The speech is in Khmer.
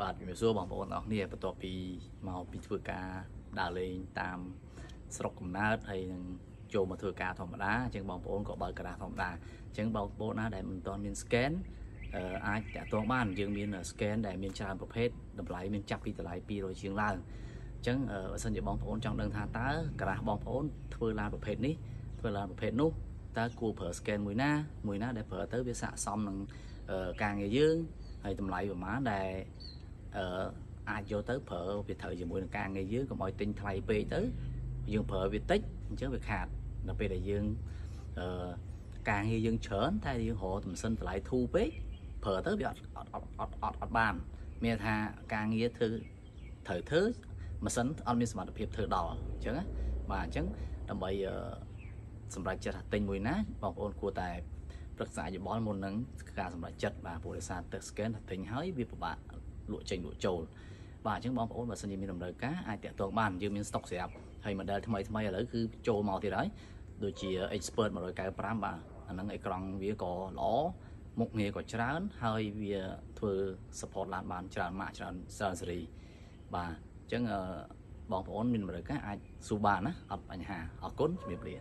បាទជំរាបសួរបងប្អូនអរគ្នាបន្ទាប់ពីមកពីធ្វើការដើរលេងតាមស្រុកកំណើតហើយនឹងចូលមកធ្វើការធម្មតាអញ្ចឹងបងប្អូនក៏បើកក្រាស់ធម្មតាអញ្ចឹងបងប្អូនណាដែលមិនទាន់មាន scan អឺអាចតាក់ទងបានយើងមាន scan ដែលមានច្រើនប្រភេទតម្លៃមានចាប់ពីតម្លៃ200ជាងឡើងអញ្ចឹងបើសិនជាបងប្អូនចង់ដឹងថាតើក្រាស់បងប្អូនធ្វើឡានប្រភេទនេះធ្វើឡានប្រភេទនោះតើគួរប្រើ scan មួយណាមួយណាដែលប្រើទៅវាស័ក្តិសមនឹងការងារយើងហើយតម្លៃប្រហែលដែល អឺអាចយកទៅប្រើវាត្រូវជាមួយនឹងការងារយើងកុំឲ្យទិញថ្លៃពេកទៅយើងប្រើវាតិចអញ្ចឹងវាខាតដល់ពេលដែលយើងអឺការងារយើងច្រើនតែយើងរកតំសិនតម្លៃធូរពេកប្រើទៅវាអត់អត់អត់អត់អត់អត់បាន មានថាការងារធ្វើត្រូវធ្វើម៉ាស៊ីនអត់មានសមត្ថភាពធ្វើដល់អញ្ចឹងណាបាទអញ្ចឹងដើម្បីសម្រាប់ចិត្តថាទិញមួយណាបងប្អូនគួរតែប្រឹក្សាយោបល់មុននឹងការសម្រេចចិត្តបាទព្រោះដោយសារទឹក scan ថាទិញហើយវាពិបាក លក់ចេញលក់ចូលបាទអញ្ចឹងបងប្អូនបើសិនជាមានតម្រូវការអាចតាក់ទងបានយើងមាន stock ស្រាប់ហើយ model ថ្មីថ្មីឥឡូវគឺចូលមកទៀតហើយដូចជា expert 195បាទអាហ្នឹងអេក្រង់វាក៏ល្អមុខងារក៏ច្រើន ហើយវាធ្វើ support ឡានបានច្រើនម៉ាកច្រើនច្រើនសេរីបាទអញ្ចឹងបងប្អូនមានតម្រូវការអាចស៊ូបានណាអត់បញ្ហាអរគុណជំរាបលា